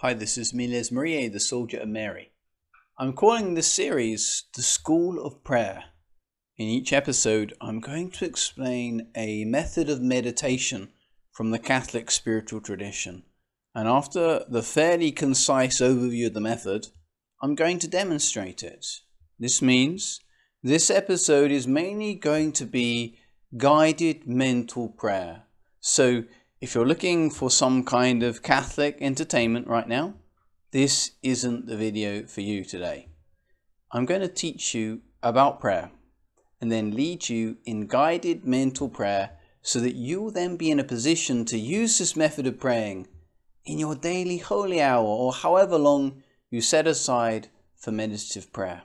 Hi, this is Miles Mariae, the Soldier of Mary. I'm calling this series The School of Prayer. In each episode, I'm going to explain a method of meditation from the Catholic spiritual tradition. And after the fairly concise overview of the method, I'm going to demonstrate it. This means this episode is mainly going to be guided mental prayer. So if you're looking for some kind of Catholic entertainment right now, this isn't the video for you today. I'm going to teach you about prayer and then lead you in guided mental prayer so that you'll then be in a position to use this method of praying in your daily holy hour or however long you set aside for meditative prayer.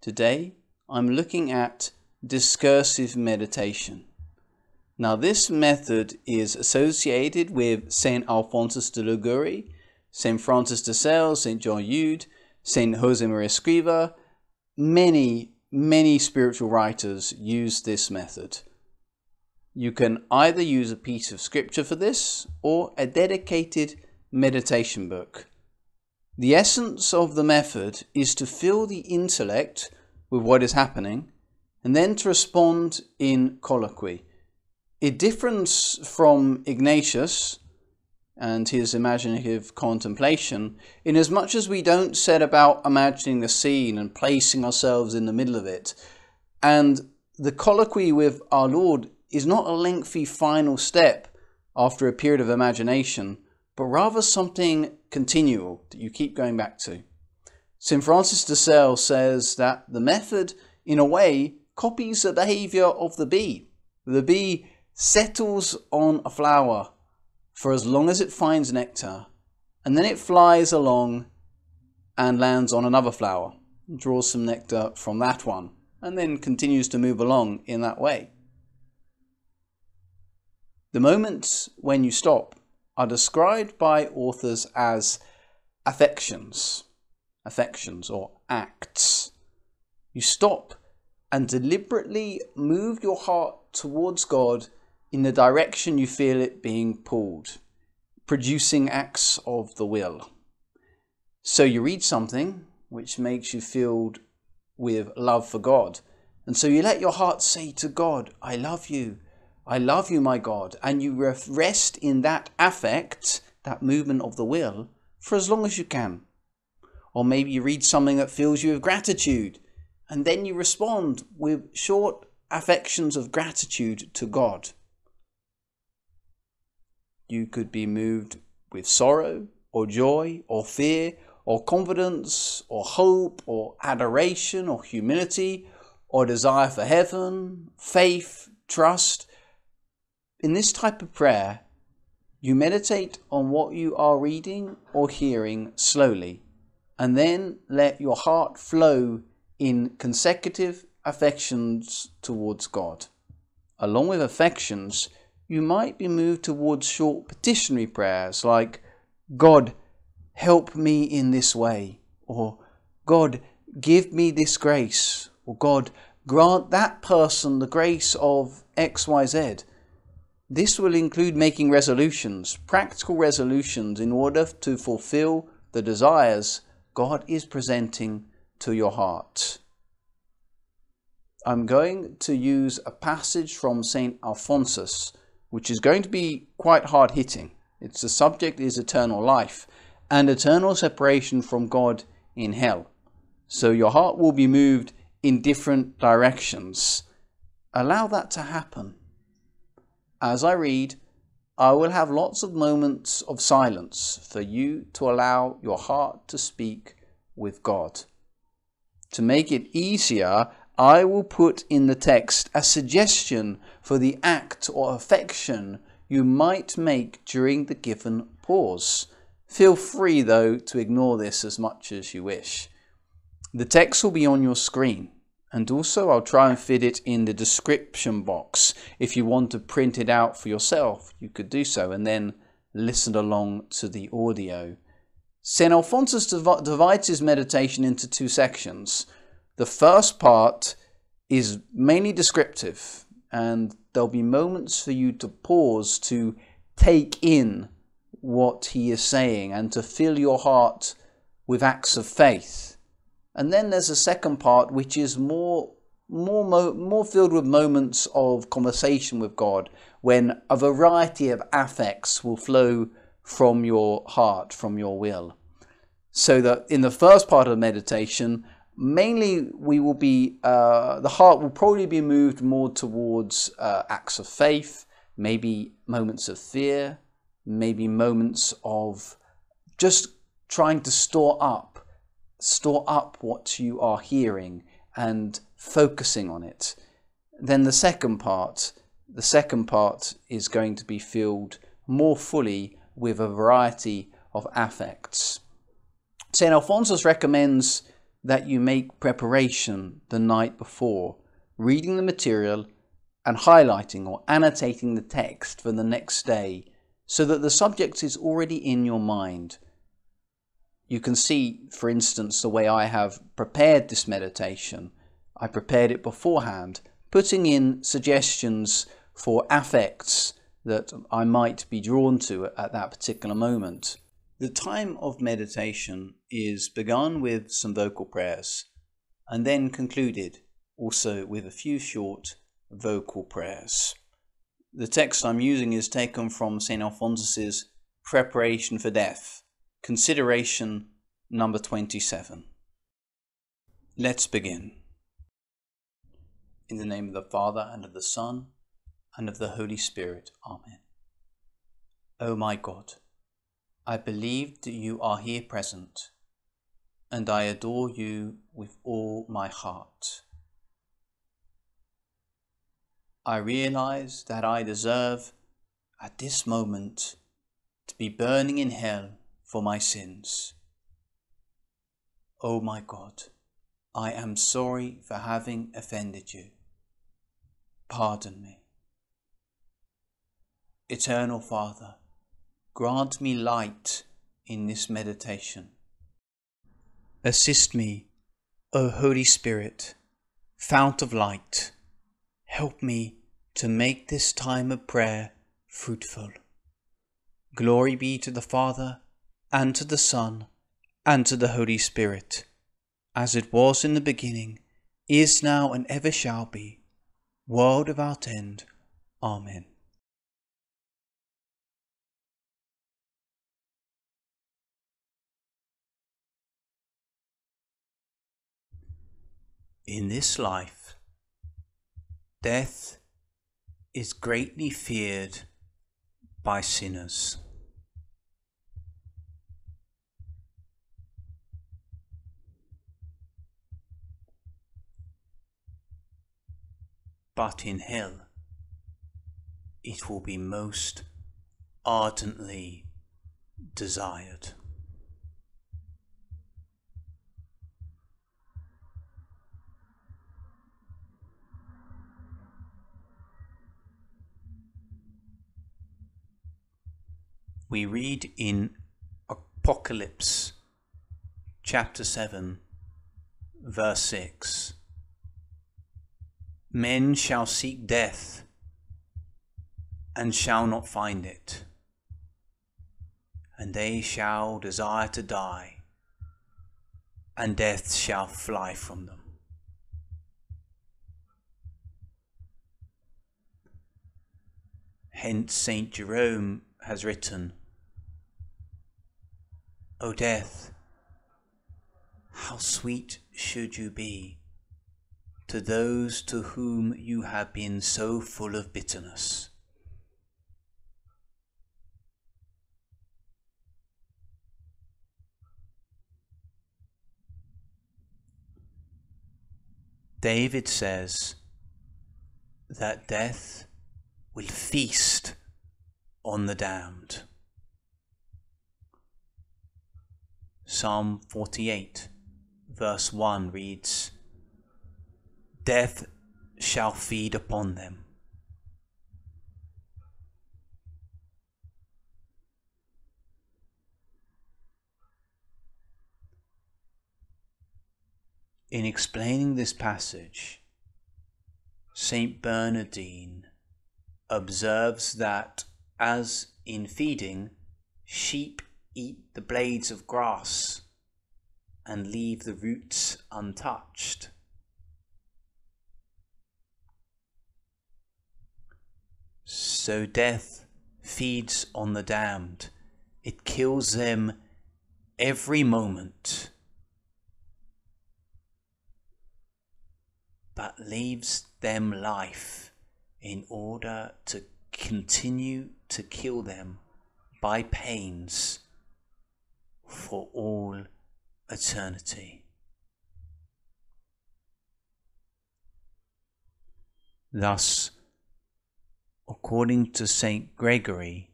Today, I'm looking at discursive meditation. Now, this method is associated with St. Alphonsus de Liguori, St. Francis de Sales, St. John Eudes, St. Josemaria Escriva. Many, many spiritual writers use this method. You can either use a piece of scripture for this or a dedicated meditation book. The essence of the method is to fill the intellect with what is happening and then to respond in colloquy it differs from Ignatius and his imaginative contemplation in as much as we don't set about imagining the scene and placing ourselves in the middle of it. And the colloquy with our Lord is not a lengthy final step after a period of imagination, but rather something continual that you keep going back to. St. Francis de Sales says that the method, in a way, copies the behavior of the bee. The bee settles on a flower for as long as it finds nectar, and then it flies along and lands on another flower, draws some nectar from that one, and then continues to move along in that way. The moments when you stop are described by authors as affections, affections or acts. You stop and deliberately move your heart towards God in the direction you feel it being pulled, producing acts of the will. So you read something which makes you filled with love for God. And so you let your heart say to God, I love you. I love you, my God. And you rest in that affect, that movement of the will, for as long as you can. Or maybe you read something that fills you with gratitude, and then you respond with short affections of gratitude to God. You could be moved with sorrow or joy or fear or confidence or hope or adoration or humility or desire for heaven, faith, trust. In this type of prayer, you meditate on what you are reading or hearing slowly, and then let your heart flow in consecutive affections towards God. Along with affections, you might be moved towards short petitionary prayers like, God, help me in this way, or God, give me this grace, or God, grant that person the grace of XYZ. This will include making resolutions, practical resolutions, in order to fulfill the desires God is presenting to your heart. I'm going to use a passage from St. Alphonsus which is going to be quite hard hitting. Its the subject is eternal life and eternal separation from God in hell. So your heart will be moved in different directions. Allow that to happen. As I read, I will have lots of moments of silence for you to allow your heart to speak with God. To make it easier, I will put in the text a suggestion for the act or affection you might make during the given pause. Feel free, though, to ignore this as much as you wish. The text will be on your screen, and also I'll try and fit it in the description box. If you want to print it out for yourself, you could do so and then listen along to the audio. St. Alphonsus divides his meditation into two sections. The first part is mainly descriptive, and there'll be moments for you to pause to take in what he is saying and to fill your heart with acts of faith. And then there's a second part which is more more more filled with moments of conversation with God when a variety of affects will flow from your heart, from your will. So that in the first part of the meditation, mainly we will be uh, the heart will probably be moved more towards uh, acts of faith, maybe moments of fear, maybe moments of just trying to store up, store up what you are hearing and focusing on it. Then the second part, the second part is going to be filled more fully with a variety of affects. St. Alphonsus recommends that you make preparation the night before, reading the material and highlighting or annotating the text for the next day so that the subject is already in your mind. You can see, for instance, the way I have prepared this meditation. I prepared it beforehand, putting in suggestions for affects that I might be drawn to at that particular moment. The time of meditation is begun with some vocal prayers and then concluded also with a few short vocal prayers. The text I'm using is taken from St. Alphonsus's Preparation for Death, consideration number 27. Let's begin. In the name of the Father, and of the Son, and of the Holy Spirit. Amen. O my God, I believe that you are here present, and I adore you with all my heart. I realize that I deserve at this moment to be burning in hell for my sins. O oh my God, I am sorry for having offended you. Pardon me. Eternal Father, grant me light in this meditation. Assist me, O Holy Spirit, fount of light Help me to make this time of prayer fruitful. Glory be to the Father, and to the Son, and to the Holy Spirit, as it was in the beginning, is now, and ever shall be, world without end. Amen. In this life, Death is greatly feared by sinners. But in hell, it will be most ardently desired. We read in Apocalypse chapter 7, verse 6 Men shall seek death and shall not find it, and they shall desire to die, and death shall fly from them. Hence, Saint Jerome has written, O death, how sweet should you be to those to whom you have been so full of bitterness. David says that death will feast on the damned. Psalm 48, verse 1 reads Death shall feed upon them. In explaining this passage, Saint Bernardine observes that as in feeding, sheep eat the blades of grass and leave the roots untouched. So death feeds on the damned. It kills them every moment, but leaves them life in order to continue to kill them by pains for all eternity. Thus, according to St. Gregory,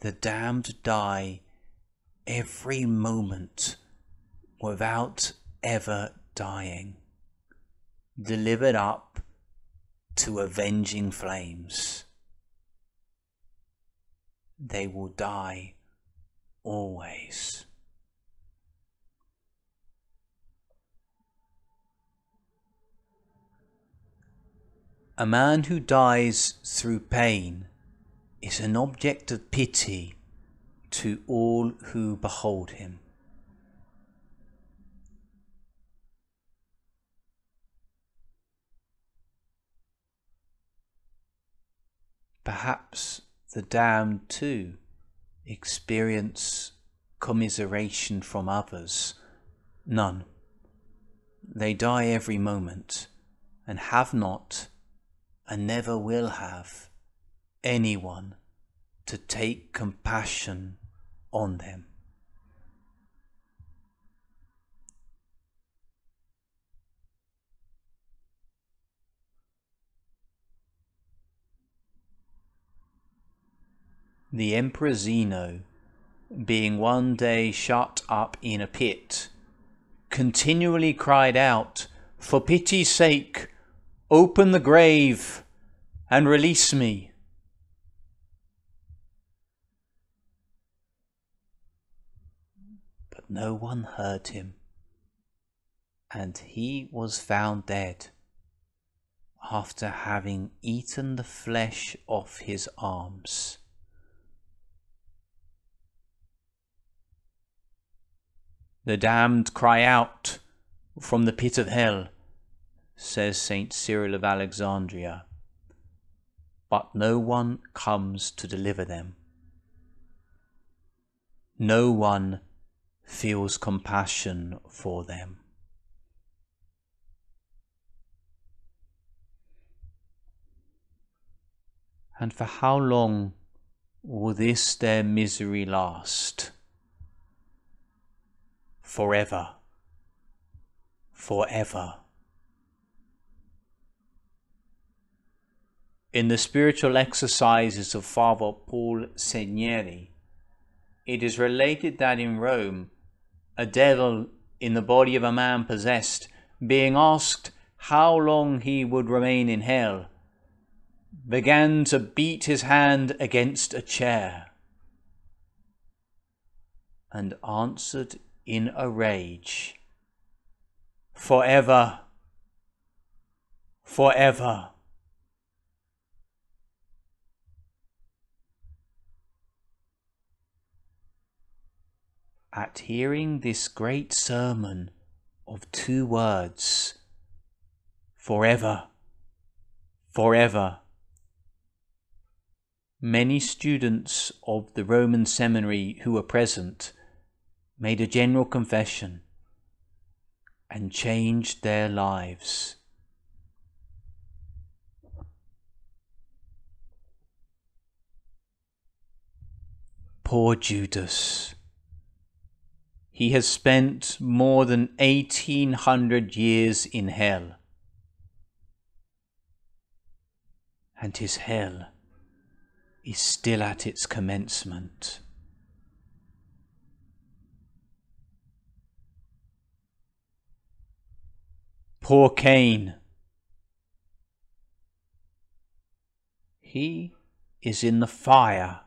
the damned die every moment without ever dying, delivered up to avenging flames. They will die always. A man who dies through pain is an object of pity to all who behold him. Perhaps the damned too experience commiseration from others. None. They die every moment and have not and never will have anyone to take compassion on them. The Emperor Zeno, being one day shut up in a pit, continually cried out, For pity's sake, Open the grave and release me. But no one heard him, and he was found dead after having eaten the flesh off his arms. The damned cry out from the pit of hell says St. Cyril of Alexandria, but no one comes to deliver them. No one feels compassion for them. And for how long will this their misery last? Forever. Forever. In the spiritual exercises of Father Paul Segneri, it is related that in Rome, a devil in the body of a man possessed, being asked how long he would remain in hell, began to beat his hand against a chair and answered in a rage, Forever, forever. at hearing this great sermon of two words forever, forever. Many students of the Roman seminary who were present made a general confession and changed their lives. Poor Judas. He has spent more than 1800 years in hell. And his hell is still at its commencement. Poor Cain. He is in the fire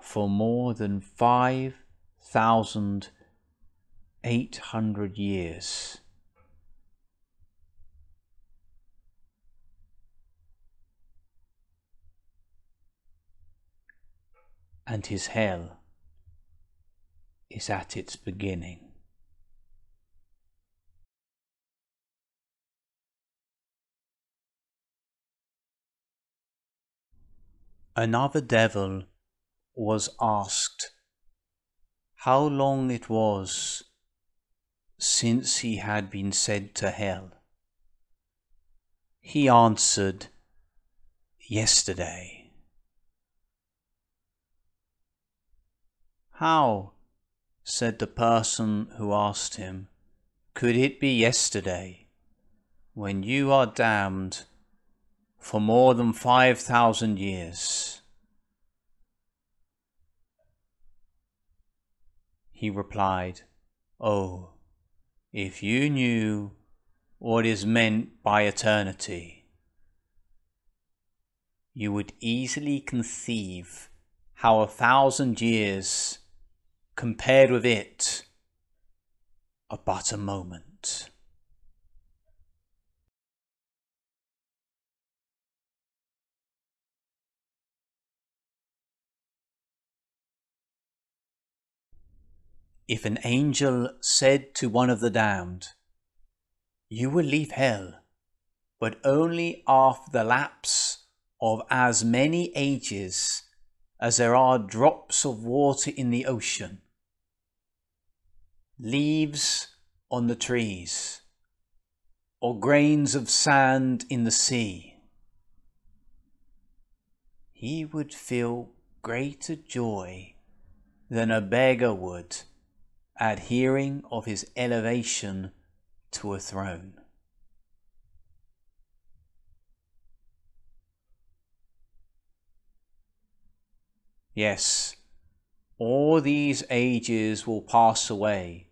for more than 5,800 years. and his hell is at its beginning. Another devil was asked how long it was since he had been sent to hell. He answered, Yesterday. How, said the person who asked him, could it be yesterday when you are damned for more than five thousand years? He replied, Oh, if you knew what is meant by eternity, you would easily conceive how a thousand years compared with it are but a moment. If an angel said to one of the damned, You will leave hell, but only after the lapse of as many ages as there are drops of water in the ocean, leaves on the trees, or grains of sand in the sea, he would feel greater joy than a beggar would at hearing of his elevation to a throne. Yes, all these ages will pass away.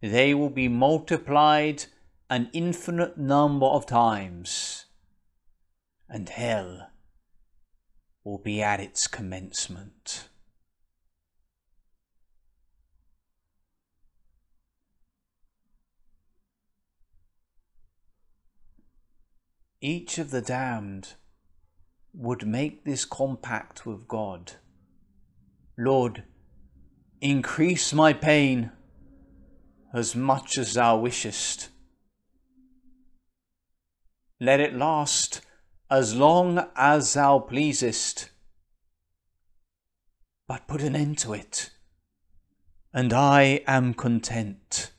They will be multiplied an infinite number of times, and hell will be at its commencement. Each of the damned would make this compact with God. Lord, increase my pain as much as thou wishest. Let it last as long as thou pleasest. But put an end to it, and I am content.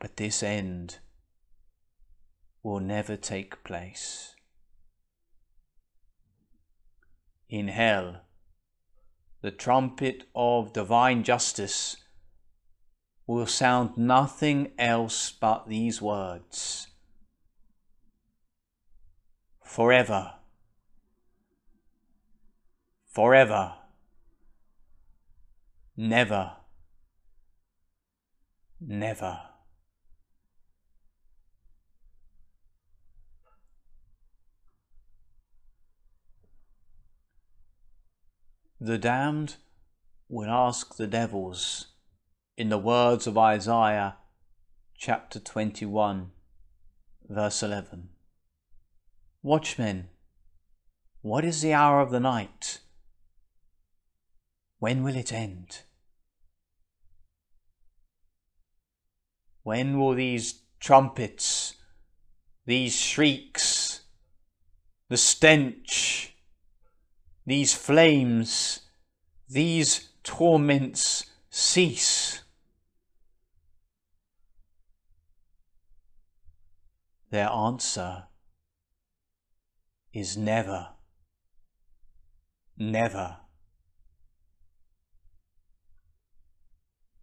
But this end will never take place. In hell, the trumpet of divine justice will sound nothing else but these words forever, forever, never, never. The damned will ask the devils, in the words of Isaiah chapter 21, verse 11 Watchmen, what is the hour of the night? When will it end? When will these trumpets, these shrieks, the stench, these flames, these torments cease. Their answer is never, never.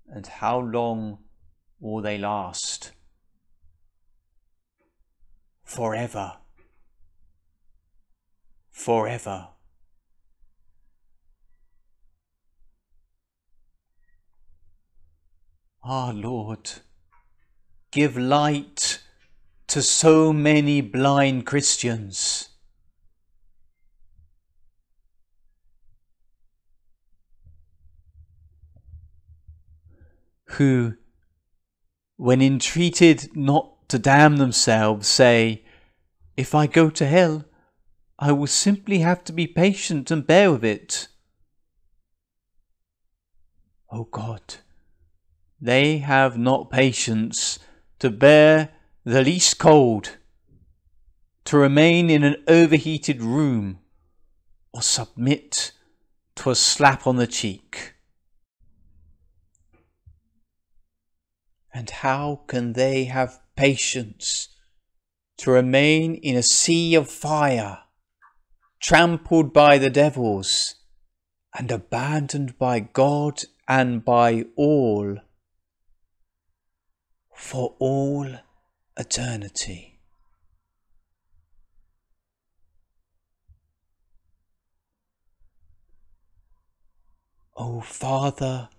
And how long will they last? Forever. Forever. Ah, Lord, give light to so many blind Christians. Who, when entreated not to damn themselves, say, If I go to hell, I will simply have to be patient and bear with it. Oh God, they have not patience to bear the least cold, to remain in an overheated room, or submit to a slap on the cheek. And how can they have patience to remain in a sea of fire, trampled by the devils, and abandoned by God and by all, for all eternity? O Father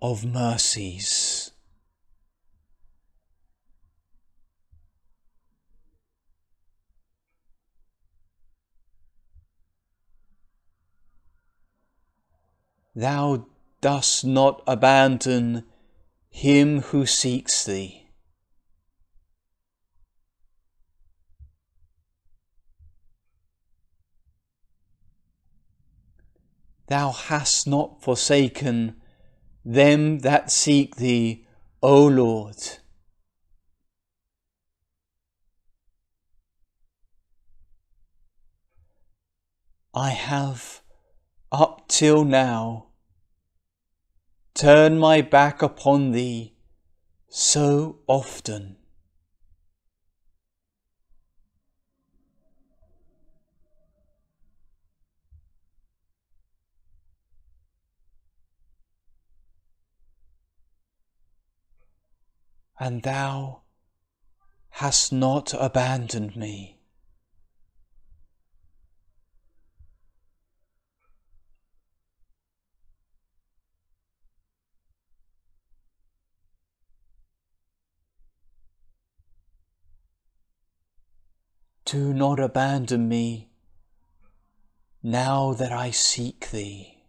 of mercies, Thou dost not abandon him who seeks thee. Thou hast not forsaken them that seek thee, O Lord. I have up till now turn my back upon thee so often. And thou hast not abandoned me. Do not abandon me now that I seek thee.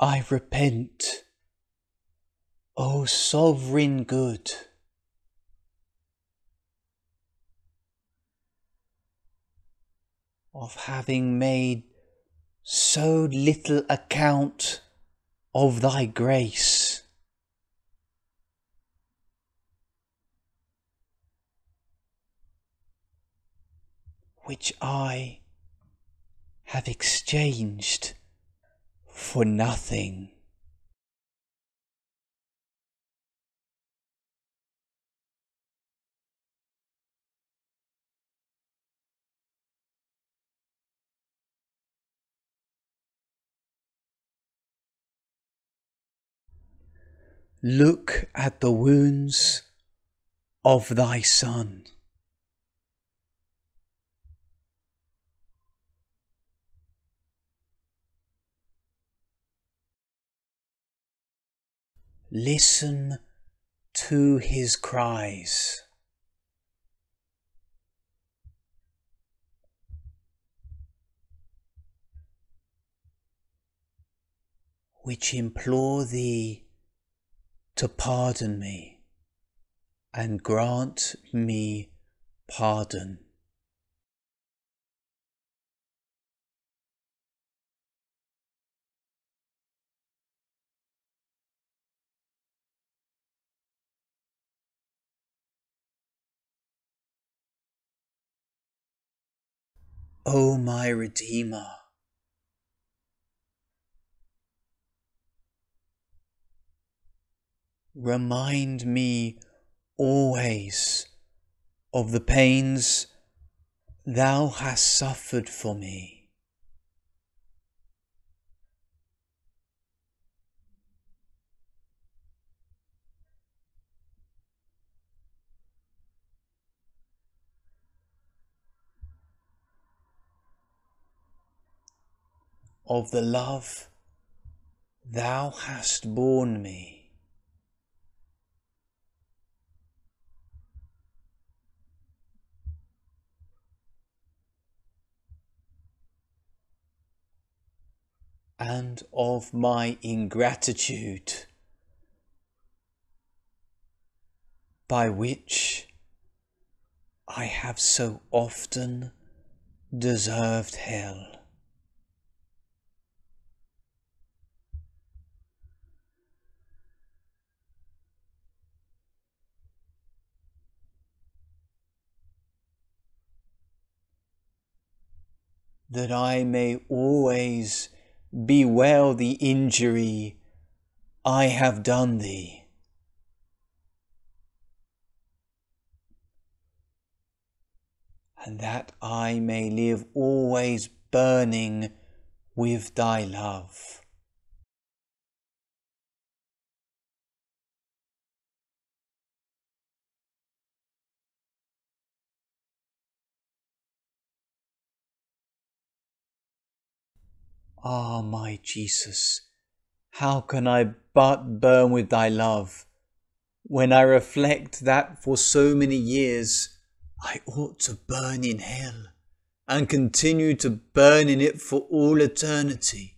I repent, O sovereign good. Of having made so little account of thy grace. Which I have exchanged for nothing. Look at the wounds of thy Son. Listen to his cries. Which implore thee to pardon me and grant me pardon. O my Redeemer, remind me always of the pains thou hast suffered for me. Of the love thou hast borne me. And of my ingratitude, by which I have so often deserved hell. That I may always bewail the injury I have done thee. And that I may live always burning with thy love. Ah, my Jesus, how can I but burn with thy love when I reflect that for so many years I ought to burn in hell and continue to burn in it for all eternity?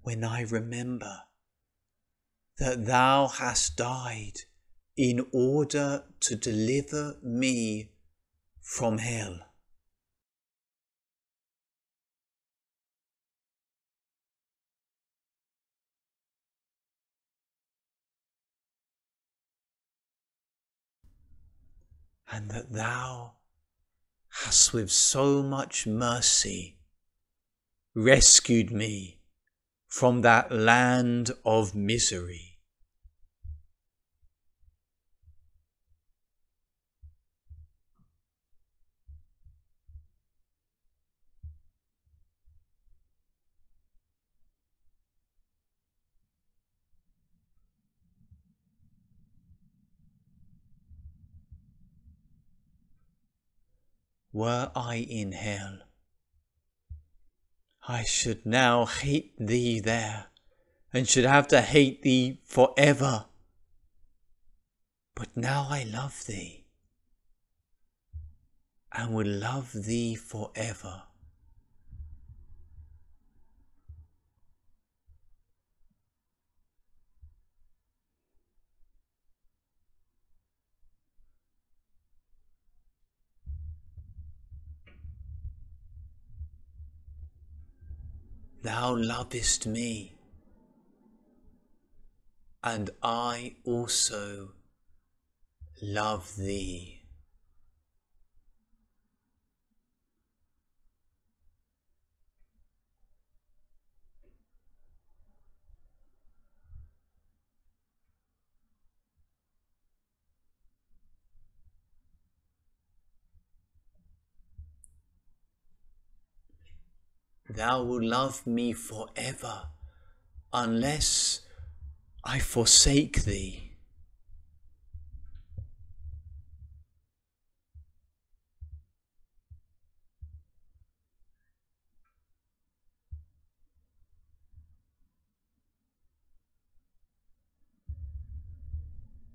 When I remember that thou hast died in order to deliver me from hell. And that thou hast with so much mercy rescued me from that land of misery. Were I in hell. I should now hate thee there, and should have to hate thee for ever. But now I love thee, and will love thee for ever. Thou lovest me, and I also love thee. Thou wilt love me forever unless I forsake thee.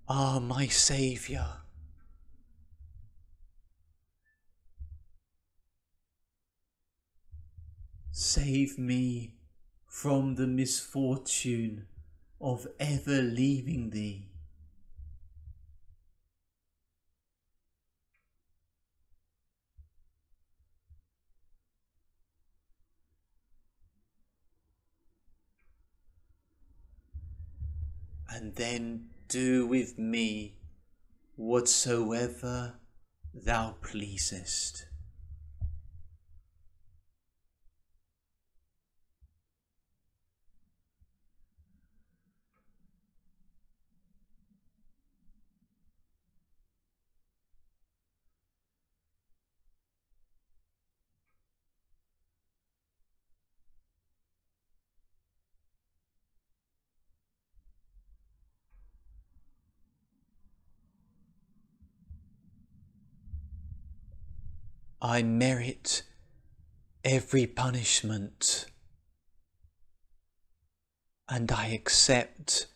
Ah, my Saviour. Save me from the misfortune of ever leaving thee. And then do with me whatsoever thou pleasest. I merit every punishment and I accept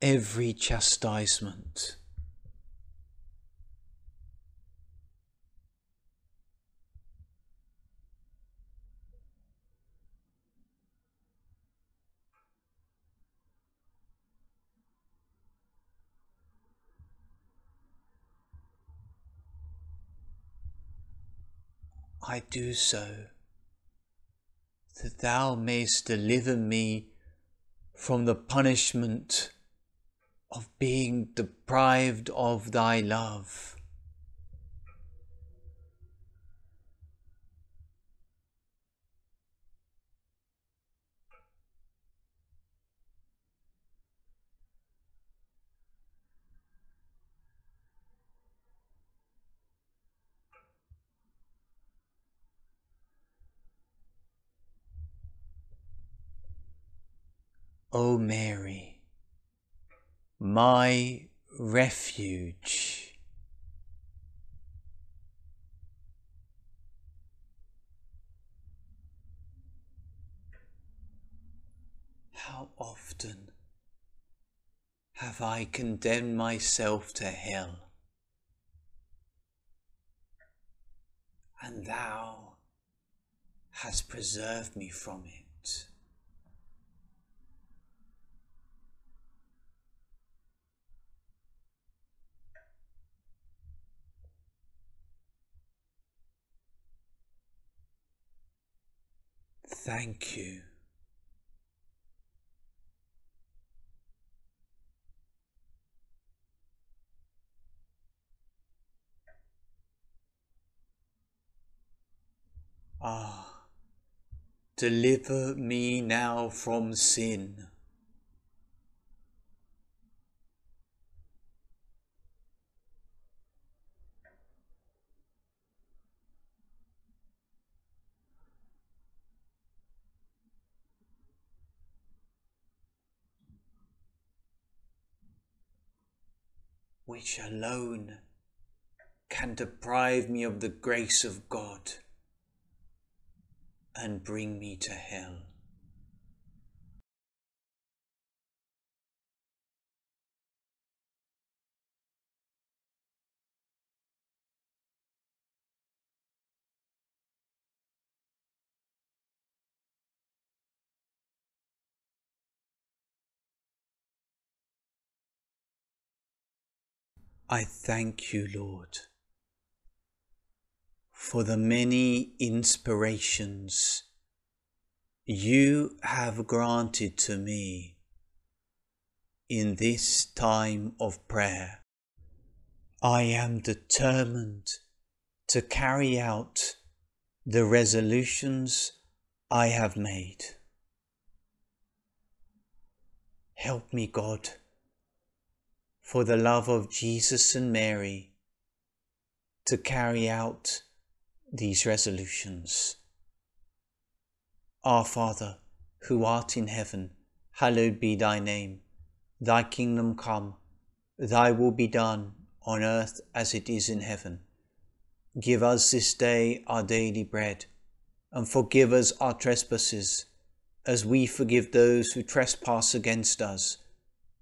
every chastisement. I do so, that thou mayst deliver me from the punishment of being deprived of thy love. O Mary, my refuge. How often have I condemned myself to hell, and thou hast preserved me from it. Thank you. Ah, deliver me now from sin. Which alone can deprive me of the grace of God and bring me to hell. I thank you, Lord, for the many inspirations you have granted to me in this time of prayer. I am determined to carry out the resolutions I have made. Help me, God for the love of Jesus and Mary to carry out these resolutions. Our Father, who art in heaven, hallowed be thy name. Thy kingdom come, thy will be done on earth as it is in heaven. Give us this day our daily bread, and forgive us our trespasses, as we forgive those who trespass against us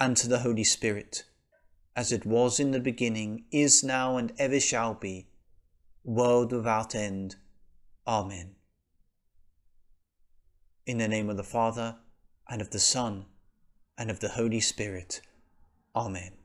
and to the Holy Spirit, as it was in the beginning, is now, and ever shall be, world without end. Amen. In the name of the Father, and of the Son, and of the Holy Spirit. Amen.